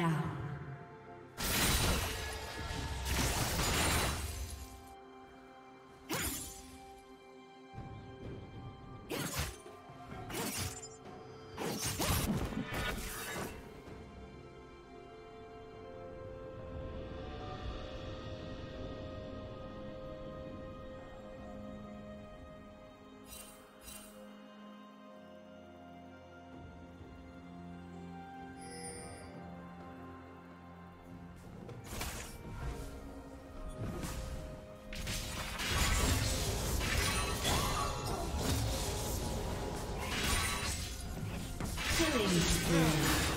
down. Killing spree.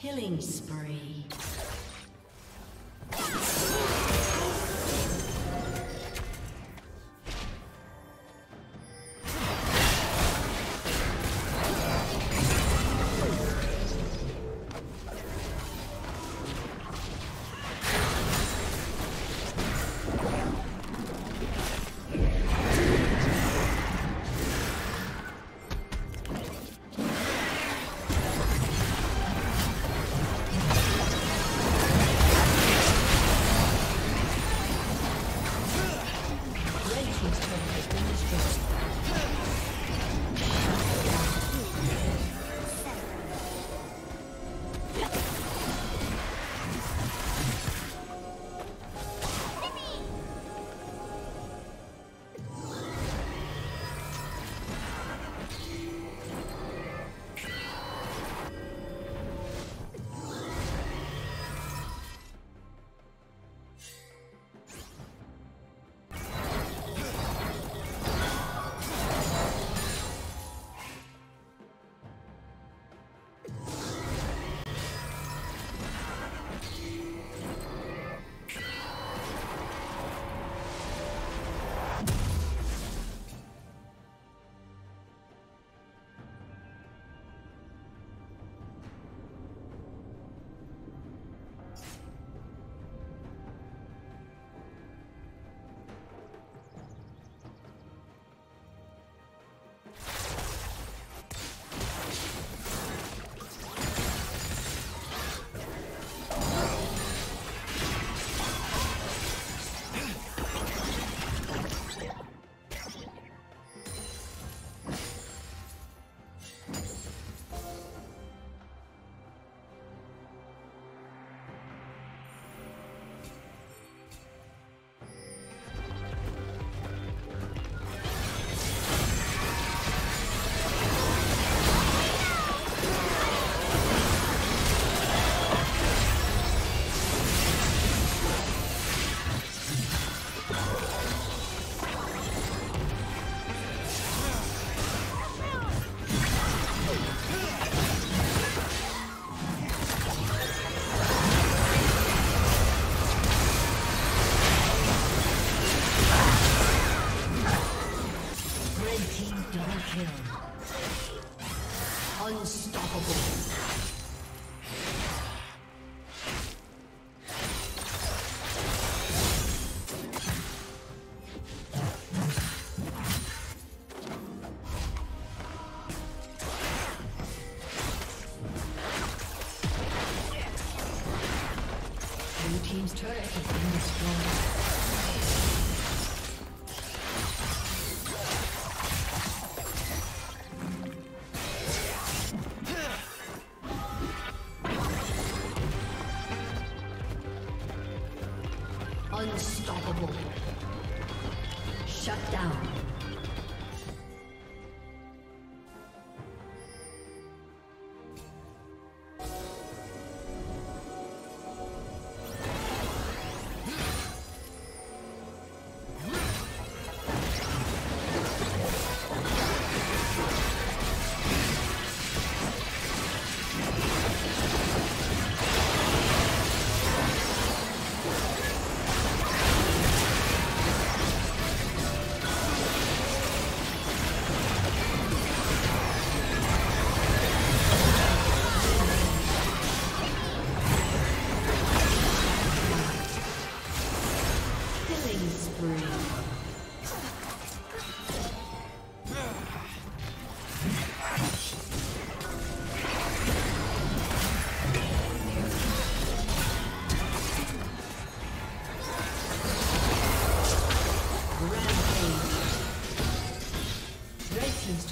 Killing spree.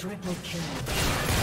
Triple kill.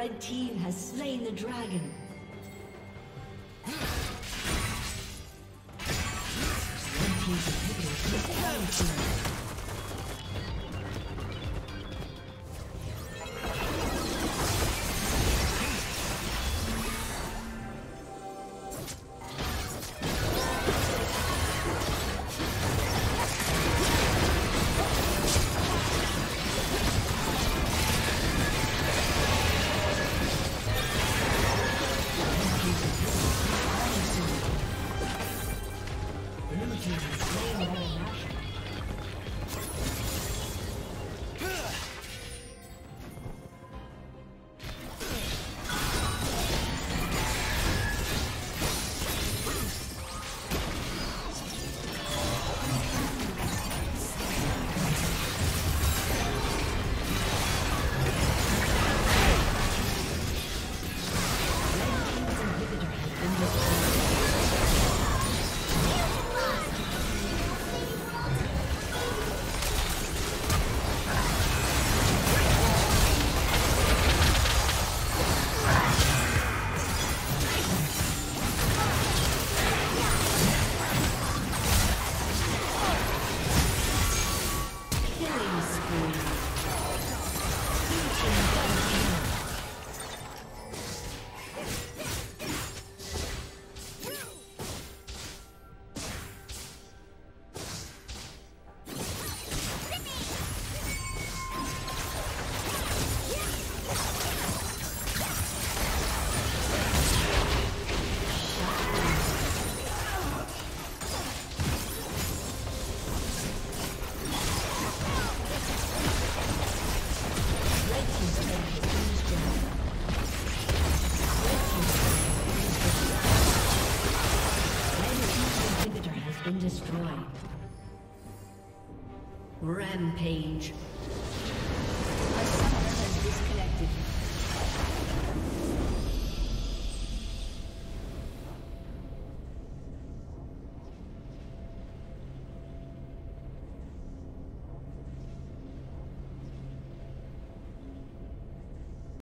The red team has slain the dragon. Red team's